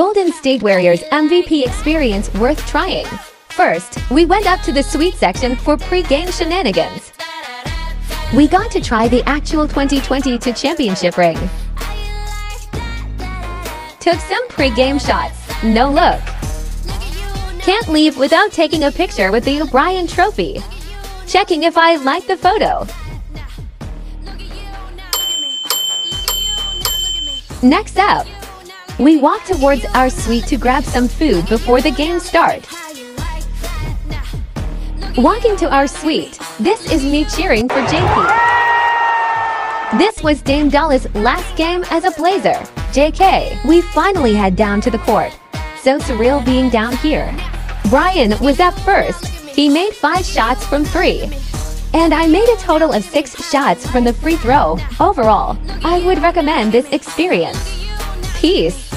Golden State Warriors MVP experience worth trying. First, we went up to the suite section for pre-game shenanigans. We got to try the actual 2022 championship ring. Took some pre-game shots. No look. Can't leave without taking a picture with the O'Brien trophy. Checking if I like the photo. Next up, we walk towards our suite to grab some food before the game start. Walking to our suite, this is me cheering for JP. This was Dame Dolla's last game as a Blazer. JK, we finally head down to the court. So surreal being down here. Brian was up first. He made five shots from three. And I made a total of six shots from the free throw. Overall, I would recommend this experience. Peace.